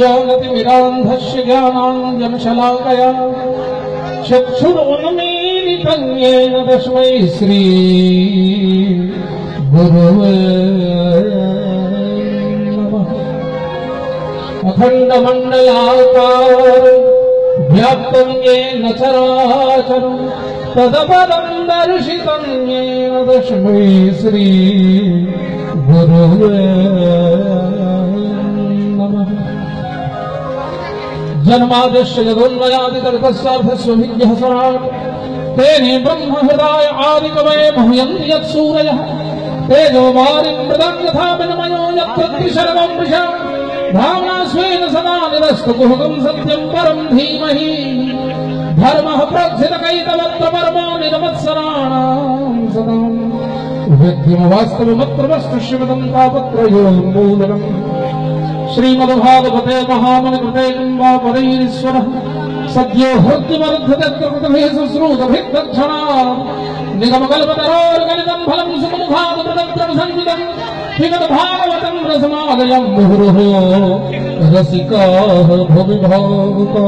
अज्ञानतिमिरान्धस्य ज्ञानाञ्जनशलाकया चक्षुरुन्मीलितं येन तस्मै श्री गुरुवे नमः अखण्डमण्डलाकार व्याप्तं येन चराचरं तदपदं दर्शितं येन तस्मै श्री गुरुवे जन्मादस्य यदोन्मयादितर्कस्यार्थस्वभिज्ञः स्वराट् तेने ब्रह्महृदाय आदिकवये भूयन्ति तेजो वारिं मृदं यथा विनिमयो यत्र त्रिशर्वं वृषा भावना स्वेन सदा निरस्तु कुहुकं सत्यं परं धीमहि। धर्मः प्रथितकैतवत्र परमो निरमत्सराणां सदाम्। विद्यमवास्तवमत्र वस्तुष्यमदं तापत्रयोन्मूलनम् श्रीमद्भागवते महामनकृते कृम्बापदैरीश्वरः सद्यो हृद्यमर्धतकृतभे शुश्रूतभिक्षणा निगमकल्पतरोर्गलितम् फलम् सुमुखामृतत्रम् सञ्चितम् विगतभागवतम् रसमादयम् मुहुरुः रसिकाः भविभावुका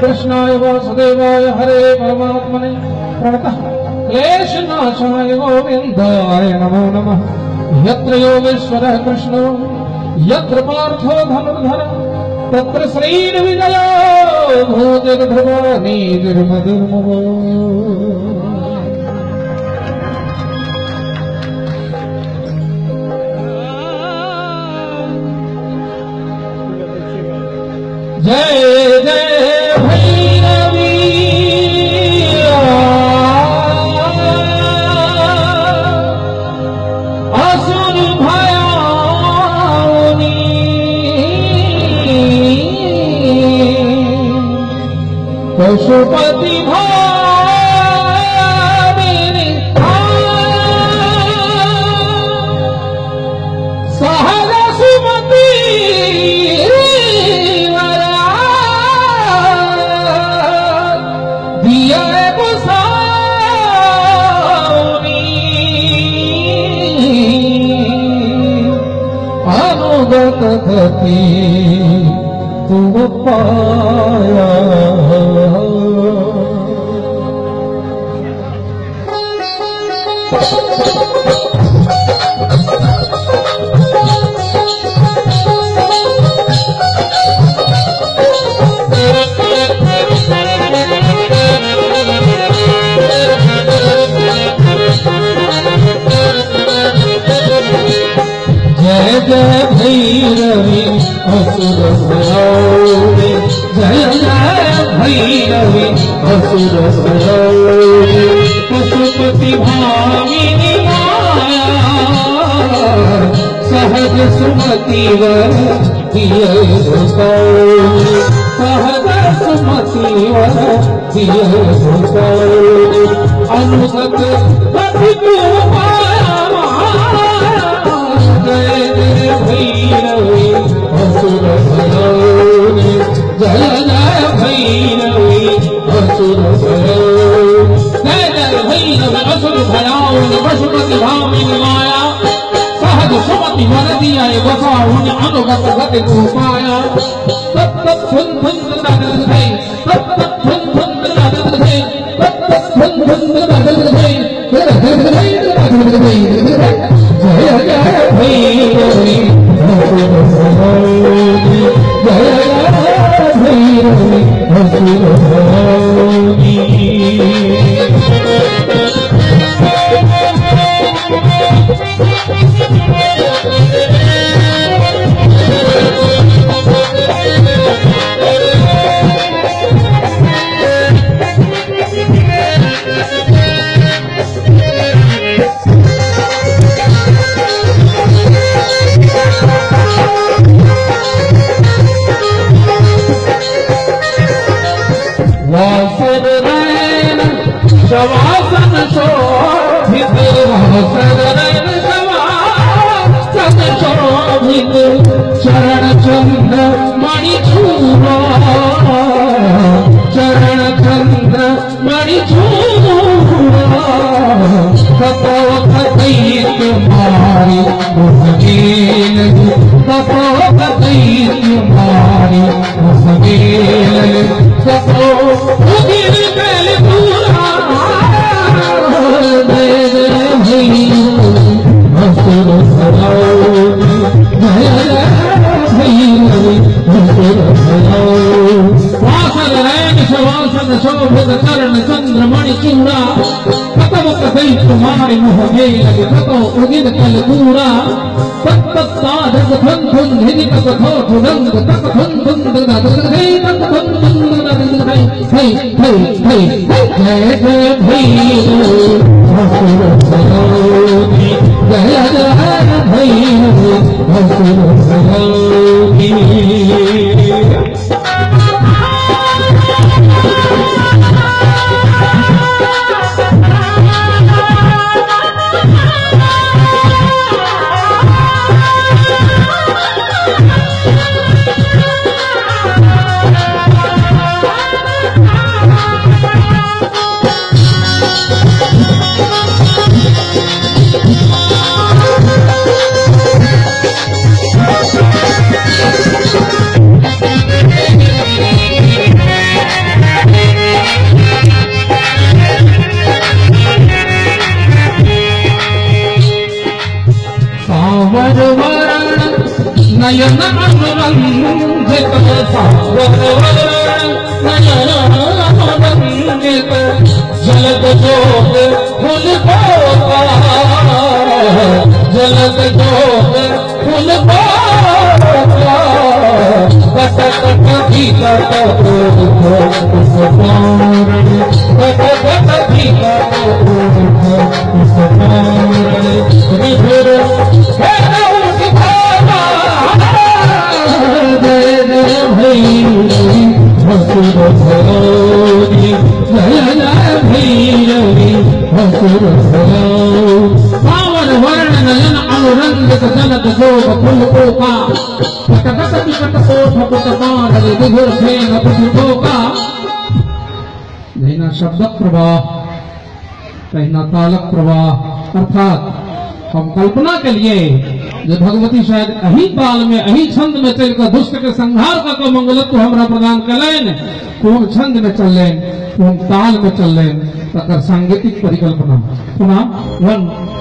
कृष्णाय वासुदेवाय हरे परमात्मने प्रणतः क्लेशनाशाय गोविन्दाय नमो नमः। यत्र योगेश्वरः कृष्णो यत्र पार्थो धनुर्धर तत्र श्रीर्विजयो भूजगध्रुवानी निर्मदुर्मवो रखती तुम पाया असुर भयावे जय भैरवी असुर पशुपति माया सहज सुमति वर सहज सुमति वर दिय अनुसत ìwọ náà ti yà ìwọ sọ àwọn ọ̀nà àwọn ọ̀gá sọ̀gá ètò ọ̀pá ẹ̀ ẹ̀ pẹ́pẹ́ pẹ́pẹ́ pẹ́pẹ́ चरण चंद मरी चरण चंद मरी छू कतो खत बारी कप खतिल बारी कप ಶೋಭದ ಚರಣ ಚಂದ್ರಮಣಿ ಚೂಡ ಪತವಕ ದೈತ್ಯ ಮಾಡಿ ಮೊಹ ಮೇಲಗೆ ಪತ ಒಗಿದ ಕಲೆ ದೂರ ಪತ್ತತ್ತಾದ ಧನ್ ಹಿರಿ ತಕ ಥೋ ಧುರಂಗ ತಕ ಧನ್ ಧನ್ ಧನ ಧನ ಹೈ ತಕ ಧನ್ ಧನ್ ಧನ ಧನ ಹೈ ಹೈ ಹೈ ಹೈ ಜಯ ಜಯ ಭೈ ಹಸುರ ಸರೋಧಿ ಜಯ ಜಯ ಭೈ ಹಸುರ ಸರೋಧಿ नयन अनुरंजित जलद जोत फुल पोका जलद जोत फुल पोका कट कट भी कट उस पारण कट नैना शब्द प्रवाह कहना तालक प्रवाह अर्थात, हम कल्पना के लिए जे भगवती शायद अही ताल में, अही छंद में चल कर दुष्ट के संहार का को मंगलत्व हमरा प्रदान कलेन कोन छंद में चलेन कोन ताल में चलेन तकर सांगीतिक परिकल्पना। पुनः वन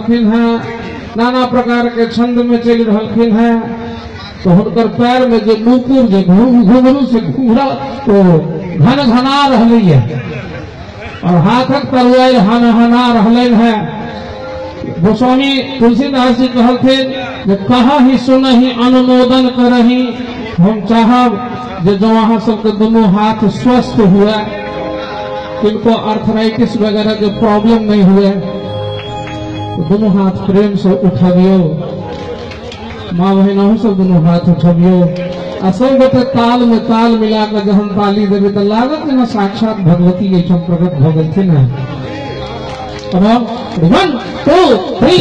रहलखिन है, नाना प्रकार के छंद में चल रहलखिन है। तो हर पैर में जो नूपुर जो घुंघ- घुंघरू से घुंघरा तो घन घना रहली है और हाथक तरुआई हन हना रहलन है। गोस्वामी तुलसीदास जी कहलथिन कहा ही सुनही, अनुमोदन करही। हम चाहब जो जो वहाँ सबके दोनों हाथ स्वस्थ हुए इनको आर्थराइटिस वगैरह के प्रॉब्लम नहीं हुए। दोनों हाथ प्रेम से उठबियो माँ बहनों सब दोनों हाथ उठबियो आ सब गोटे ताल में ताल मिला कर हम ताली देवे तो लागत ना साक्षात भगवती ऐसा प्रकट भ गेलखिन है वन टू थ्री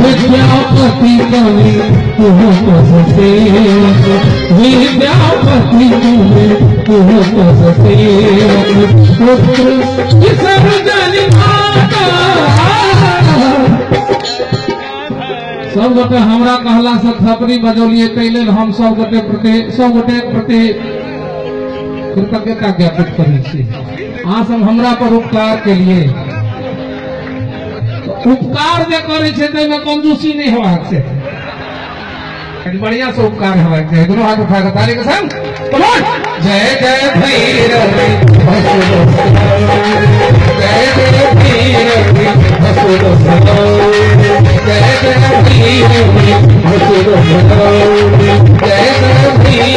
विद्यापति कवि विद्यापति माता सब गोटे हमरा कहला से थपरी बजौलिए कैले हम सब गोटे प्रति सब गोटे प्रति कृतज्ञता ज्ञापित करै छी अहाँ हमरा पर उपकार केलिए। उपकार जो करे में कंजूसी नहीं हेबाक बढ़िया से उपकार हेबाक चाहिए दोनों हाथ उठा कर तारी के संग। जय जय भैरव। जय जय जय जय Hey,